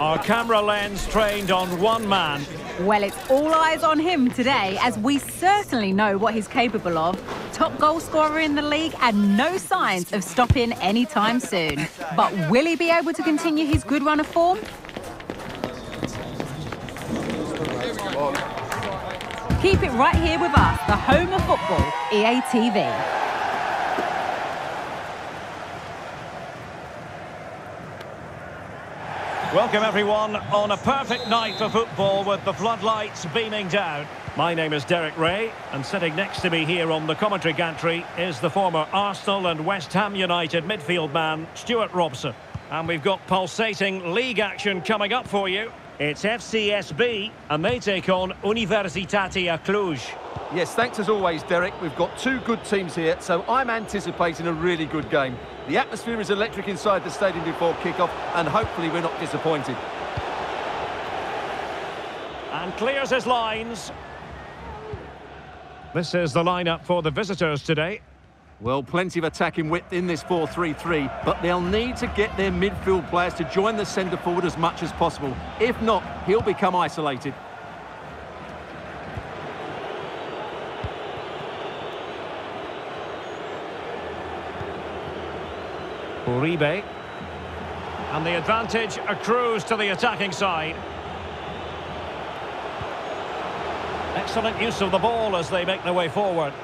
Our camera lens trained on one man. Well, it's all eyes on him today, as we certainly know what he's capable of. Top goal scorer in the league and no signs of stopping anytime soon. But will he be able to continue his good run of form? Keep it right here with us, the home of football, EA Welcome everyone on a perfect night for football with the floodlights beaming down. My name is Derek Ray and sitting next to me here on the commentary gantry is the former Arsenal and West Ham United midfield man Stewart Robson. And we've got pulsating league action coming up for you. It's FCSB and they take on Universitatea Cluj. Yes, thanks as always, Derek. We've got two good teams here, so I'm anticipating a really good game. The atmosphere is electric inside the stadium before kick-off, and hopefully we're not disappointed. And clears his lines. This is the lineup for the visitors today. Well, plenty of attacking width in this 4-3-3, but they'll need to get their midfield players to join the centre forward as much as possible. If not, he'll become isolated. Uribe. And the advantage accrues to the attacking side. Excellent use of the ball as they make their way forward.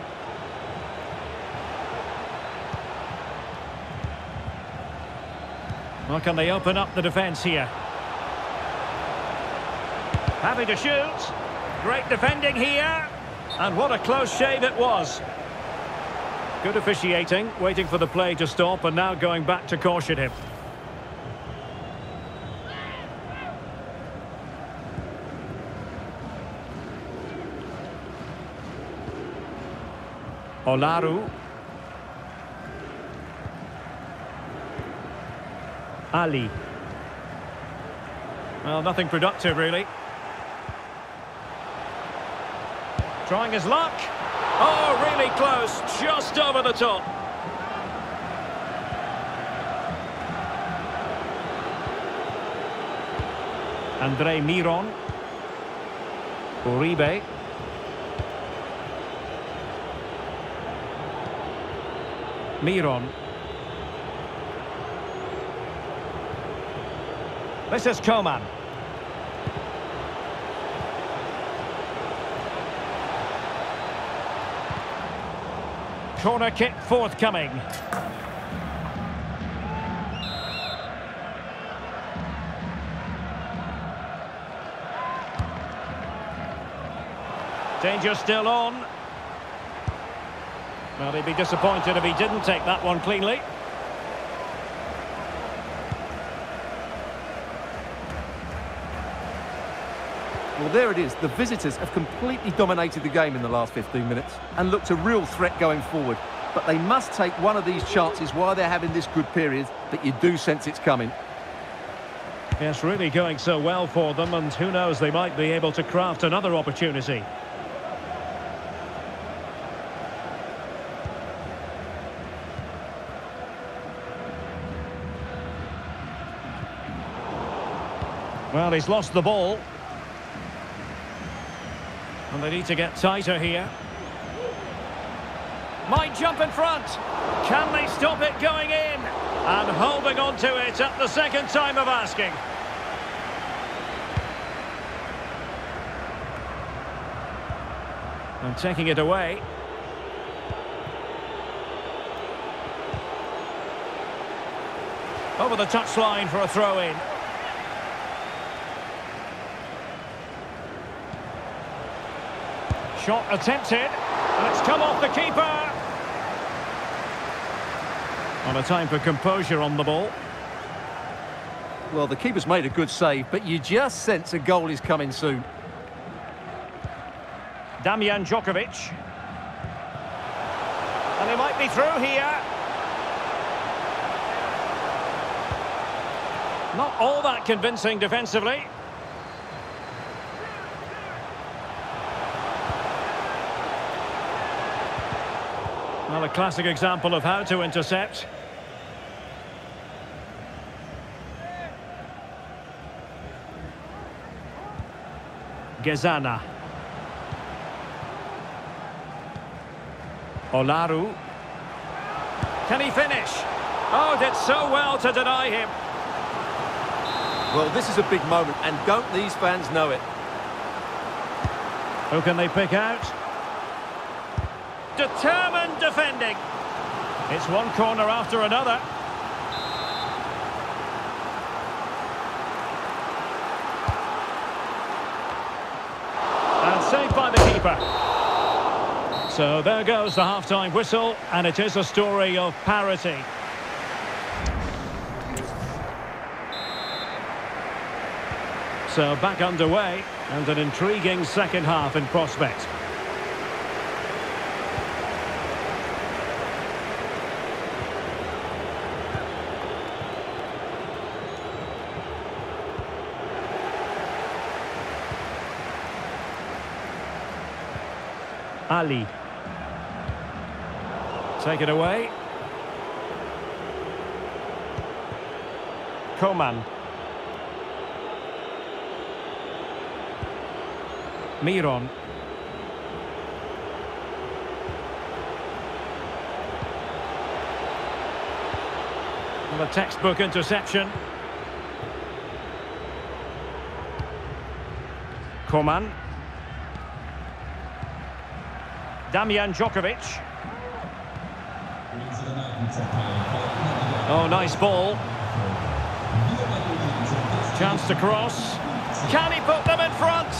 Well, can they open up the defence here? Happy to shoot. Great defending here. And what a close shave it was. Good officiating, waiting for the play to stop and now going back to caution him. Olaru. Ali. Well, nothing productive, really. Trying his luck. Oh, really close, just over the top. Andre Miron. Uribe. Miron. This is Coman. Corner kick forthcoming. Danger still on. Well, he'd be disappointed if he didn't take that one cleanly. Well, there it is. The visitors have completely dominated the game in the last 15 minutes and looked a real threat going forward. But they must take one of these chances while they're having this good period that you do sense it's coming. Yes, really going so well for them, and who knows, they might be able to craft another opportunity. Well, he's lost the ball. And they need to get tighter here. Might jump in front. Can they stop it going in? And holding on to it at the second time of asking. And taking it away. Over the touchline for a throw-in. Shot attempted, and it's come off the keeper. On a time for composure on the ball. Well, the keeper's made a good save, but you just sense a goal is coming soon. Damian Djokovic. And he might be through here. Not all that convincing defensively. Well, a classic example of how to intercept. Ngezana. Olaru. Can he finish? Oh, did so well to deny him. Well, this is a big moment, and don't these fans know it? Who can they pick out? Determined defending. It's one corner after another. And saved by the keeper. So there goes the half-time whistle, and it is a story of parity. So back underway, and an intriguing second half in prospect. Ali. Take it away. Coman. Miron. A textbook interception. Coman. Damian Djokovic. Oh, nice ball. Chance to cross. Can he put them in front?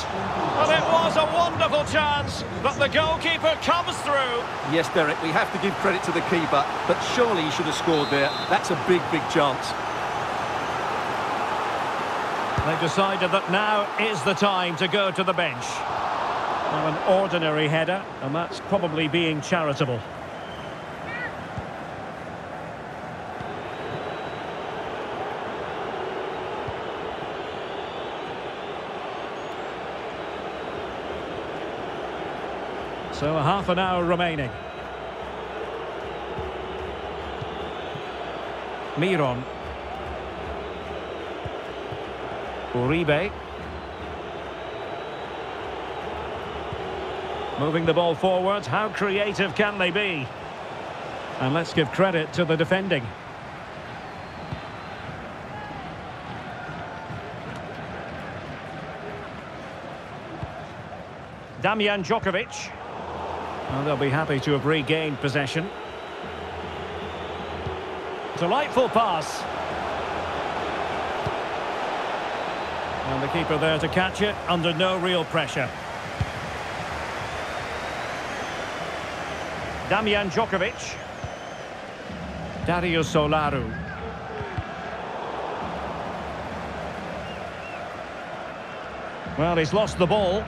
Well, it was a wonderful chance, but the goalkeeper comes through. Yes, Derek, we have to give credit to the keeper, but surely he should have scored there. That's a big, big chance. They've decided that now is the time to go to the bench. Well, an ordinary header, and that's probably being charitable. So half an hour remaining. Miron. Uribe. Moving the ball forward, how creative can they be? And let's give credit to the defending. Damian Djokovic. They'll be happy to have regained possession. Delightful pass. And the keeper there to catch it under no real pressure. Damian Djokovic. Darius Olaru. Well, he's lost the ball.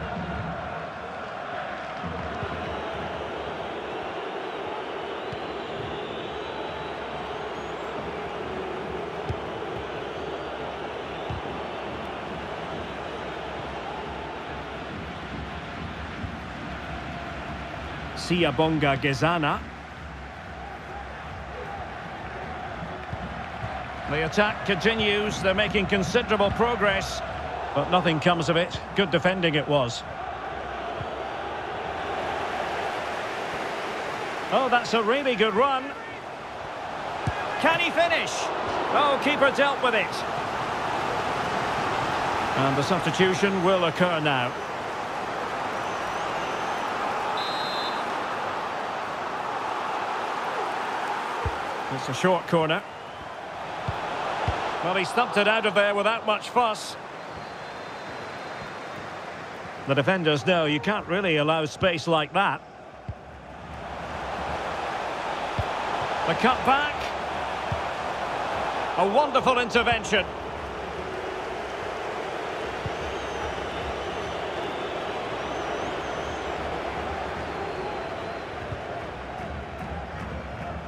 Siyabonga Ngezana. The attack continues, they're making considerable progress, but nothing comes of it. Good defending it was. Oh, that's a really good run. Can he finish? Oh, keeper dealt with it. And the substitution will occur now. It's a short corner. Well, he stumped it out of there without much fuss. The defenders know you can't really allow space like that. The cut back. A wonderful intervention.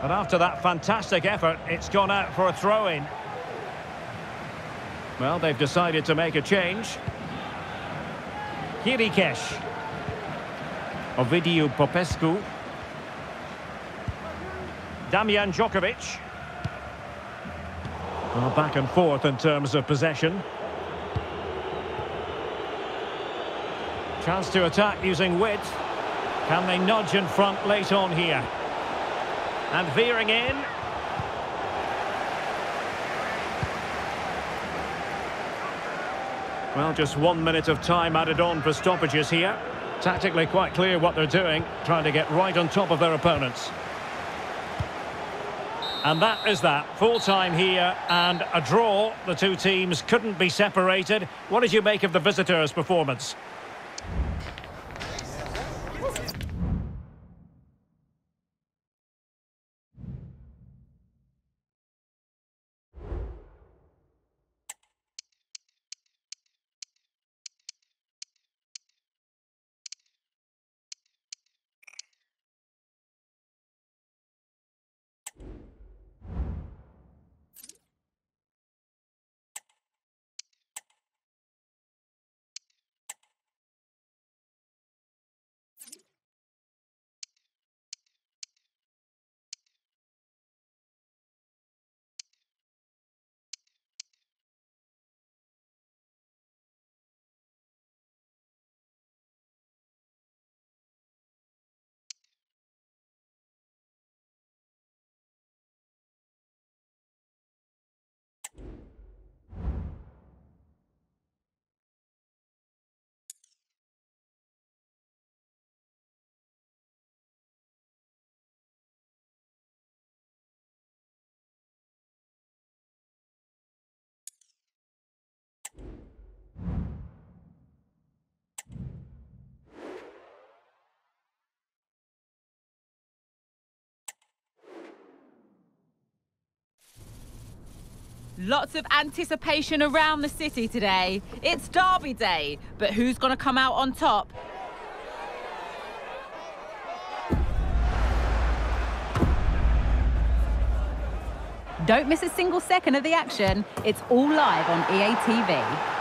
And after that fantastic effort, it's gone out for a throw-in. Well, they've decided to make a change. Chiriches. Ovidiu Popescu. Damian Djokovic. Well, back and forth in terms of possession. Chance to attack using width. Can they nudge in front late on here? And veering in. Well, just one minute of time added on for stoppages here. Tactically quite clear what they're doing, trying to get right on top of their opponents. And that is that. Full time here and a draw. The two teams couldn't be separated. What did you make of the visitors' performance? Lots of anticipation around the city today. It's Derby Day, but who's going to come out on top? Don't miss a single second of the action. It's all live on EA TV.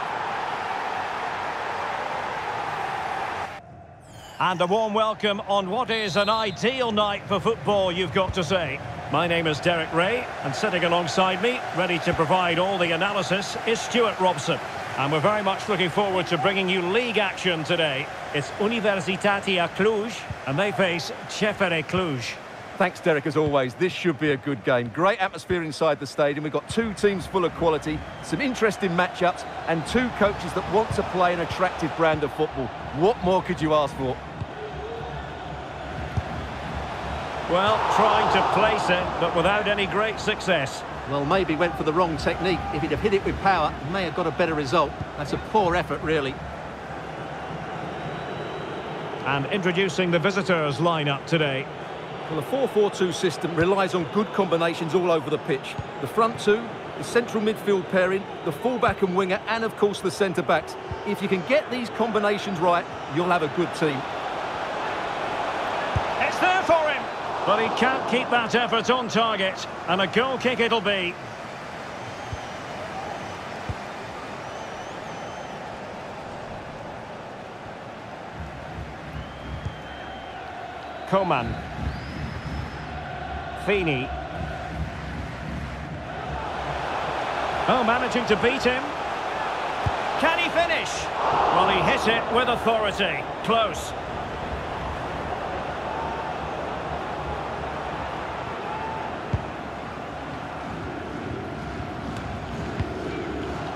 And a warm welcome on what is an ideal night for football, you've got to say. My name is Derek Ray, and sitting alongside me, ready to provide all the analysis, is Stewart Robson. And we're very much looking forward to bringing you league action today. It's Universitatea Cluj, and they face CFR Cluj. Thanks, Derek, as always. This should be a good game. Great atmosphere inside the stadium. We've got two teams full of quality, some interesting matchups, and two coaches that want to play an attractive brand of football. What more could you ask for? Well, trying to place it, but without any great success. Well, maybe went for the wrong technique. If he'd have hit it with power, he may have got a better result. That's a poor effort, really. And introducing the visitors' lineup today. Well, the 4-4-2 system relies on good combinations all over the pitch. The front two, the central midfield pairing, the fullback and winger, and of course the centre-backs. If you can get these combinations right, you'll have a good team. But he can't keep that effort on target, and a goal kick it'll be. Coman. Feeney. Oh, managing to beat him. Can he finish? Well, he hit it with authority. Close.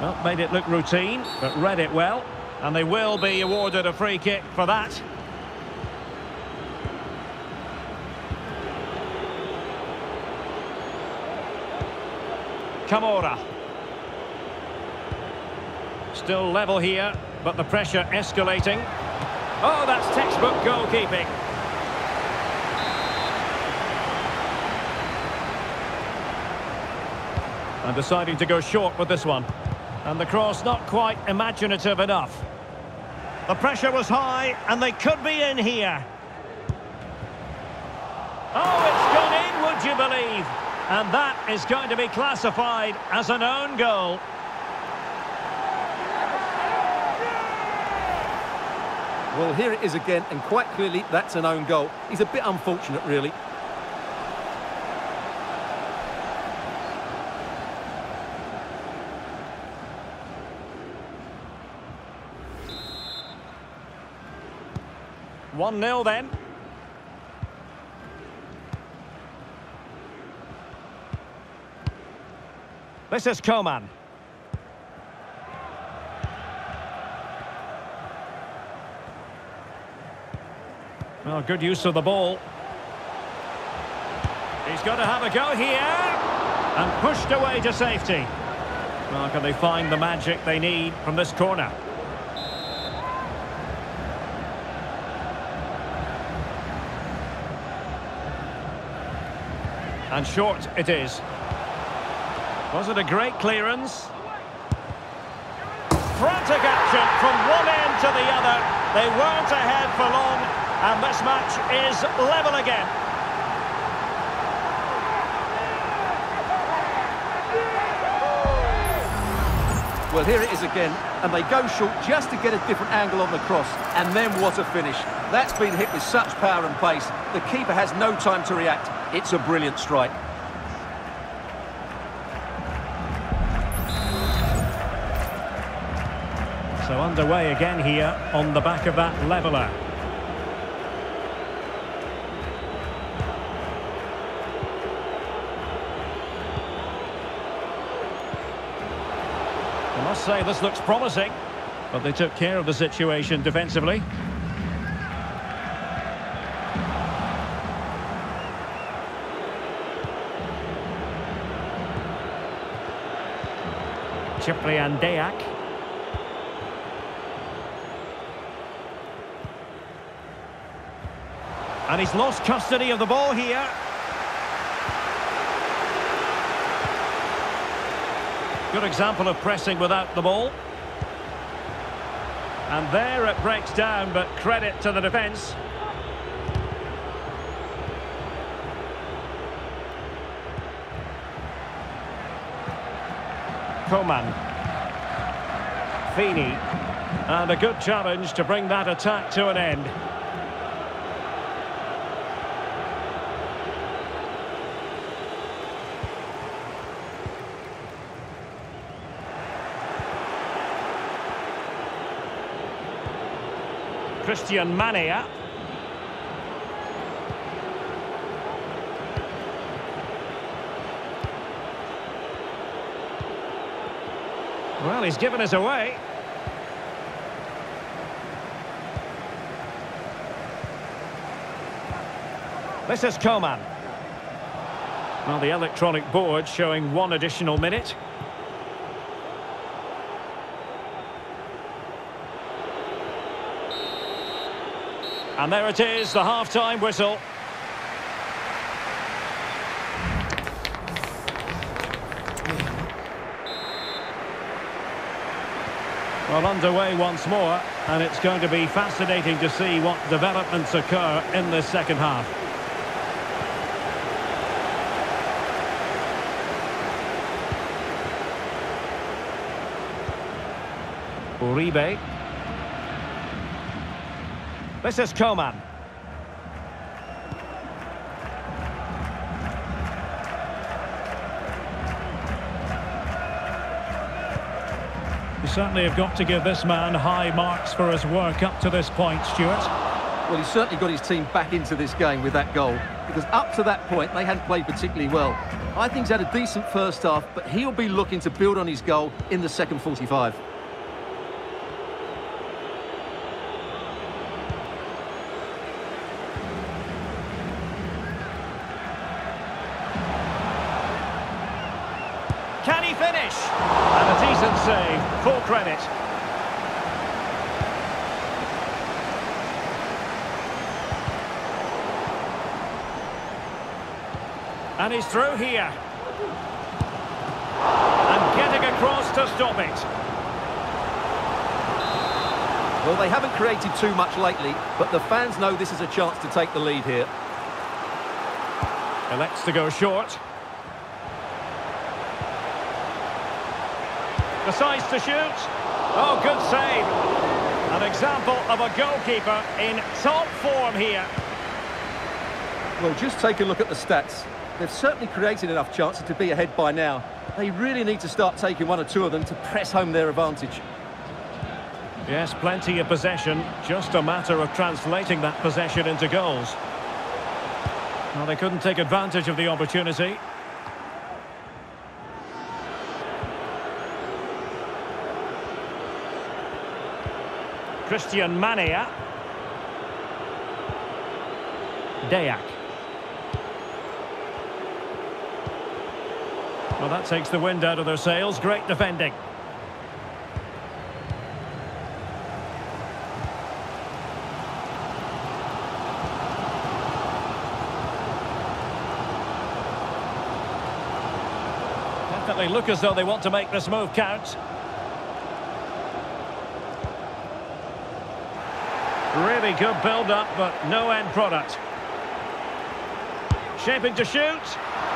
Well, made it look routine, but read it well. And they will be awarded a free kick for that. Camora. Still level here, but the pressure escalating. Oh, that's textbook goalkeeping. And deciding to go short with this one. And the cross not quite imaginative enough. The pressure was high, and they could be in here. Oh, it's gone in, would you believe? And that is going to be classified as an own goal. Well, here it is again, and quite clearly that's an own goal. He's a bit unfortunate, really. 1-0 then. This is Coman. Well, good use of the ball. He's got to have a go here. And pushed away to safety. Well, can they find the magic they need from this corner? And short it is. Was it a great clearance? Frantic action from one end to the other. They weren't ahead for long, and this match is level again. Well, here it is again, and they go short just to get a different angle on the cross. And then what a finish. That's been hit with such power and pace. The keeper has no time to react. It's a brilliant strike. So underway again here on the back of that leveller. I must say this looks promising, but they took care of the situation defensively. Ciprian Deac. And he's lost custody of the ball here. Good example of pressing without the ball. And there it breaks down, but credit to the defence. Coman. Feeney. And a good challenge to bring that attack to an end. Cristian Manea. Well, he's given us away. This is Coman. Well, the electronic board showing one additional minute. And there it is, the half-time whistle. Well, underway once more, and it's going to be fascinating to see what developments occur in the second half. Uribe. This is Coman. Certainly have got to give this man high marks for his work up to this point, Stewart. Well, he's certainly got his team back into this game with that goal, because up to that point, they hadn't played particularly well. I think he's had a decent first half, but he'll be looking to build on his goal in the second 45. Can he finish? And a decent save, full credit. And he's through here. And getting across to stop it. Well, they haven't created too much lately, but the fans know this is a chance to take the lead here. Elects to go short. Decides to shoot. Oh, good save. An example of a goalkeeper in top form here. Well, just take a look at the stats. They've certainly created enough chances to be ahead by now. They really need to start taking one or two of them to press home their advantage. Yes, plenty of possession. Just a matter of translating that possession into goals. Well, they couldn't take advantage of the opportunity. Cristian Manea. Deac. Well, that takes the wind out of their sails. Great defending. Definitely look as though they want to make this move count. Really good build-up, but no end product. Shaping to shoot.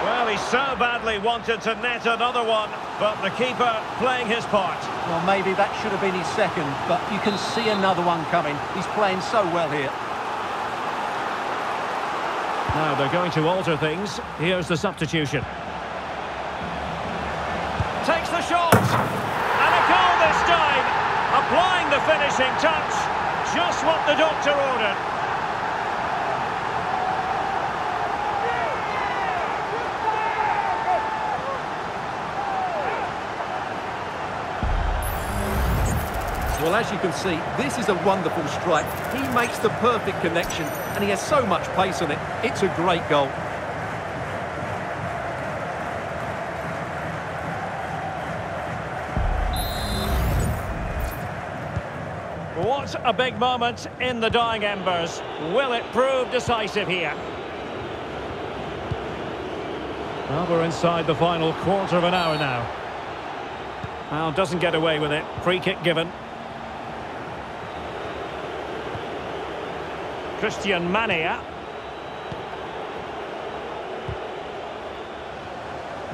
Well, he so badly wanted to net another one, but the keeper playing his part. Well, maybe that should have been his second, but you can see another one coming. He's playing so well here. Now they're going to alter things. Here's the substitution. Takes the shot. And a goal this time. Applying the finishing touch. Just what the doctor ordered. Well, as you can see, this is a wonderful strike. He makes the perfect connection, and he has so much pace on it. It's a great goal. What a big moment in the dying embers. Will it prove decisive here? Well, we're inside the final quarter of an hour now. Well, doesn't get away with it. Free kick given. Cristian Manea.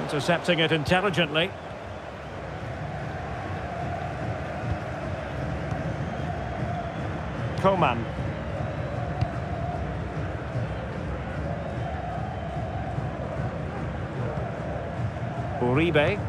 Intercepting it intelligently. Coman. Uribe.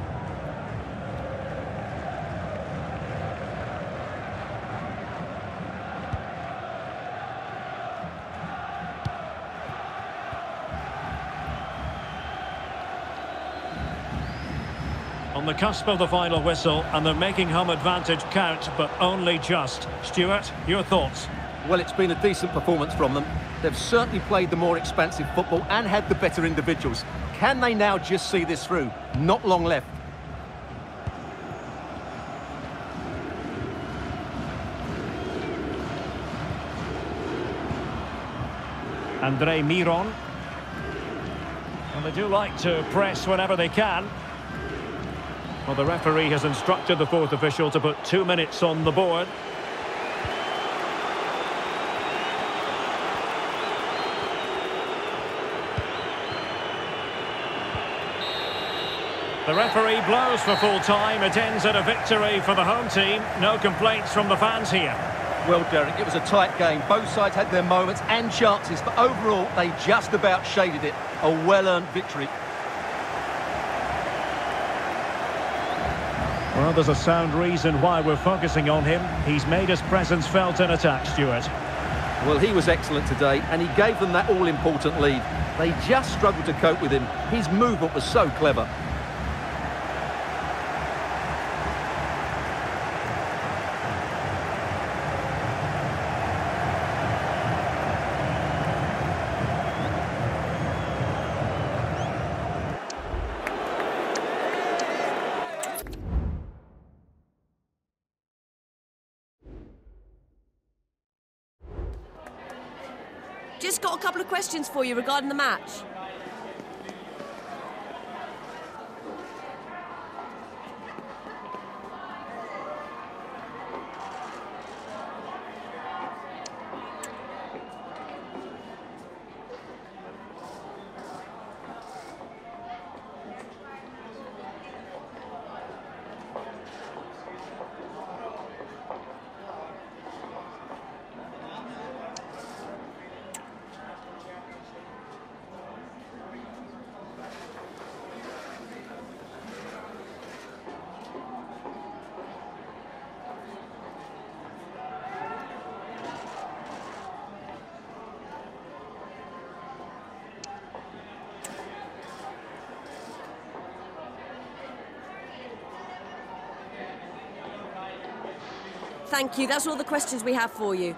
The cusp of the final whistle, and they're making home advantage count, but only just. Stewart, your thoughts? Well, it's been a decent performance from them. They've certainly played the more expansive football and had the better individuals. Can they now just see this through? Not long left. Andre Miron. And they do like to press whenever they can. Well, the referee has instructed the fourth official to put two minutes on the board. The referee blows for full time. It ends at a victory for the home team. No complaints from the fans here. Well, Derek, it was a tight game. Both sides had their moments and chances, but overall, they just about shaded it. A well-earned victory. Well, there's a sound reason why we're focusing on him. He's made his presence felt in attack, Stewart. Well, he was excellent today, and he gave them that all-important lead. They just struggled to cope with him. His movement was so clever. Just got a couple of questions for you regarding the match. Thank you. That's all the questions we have for you.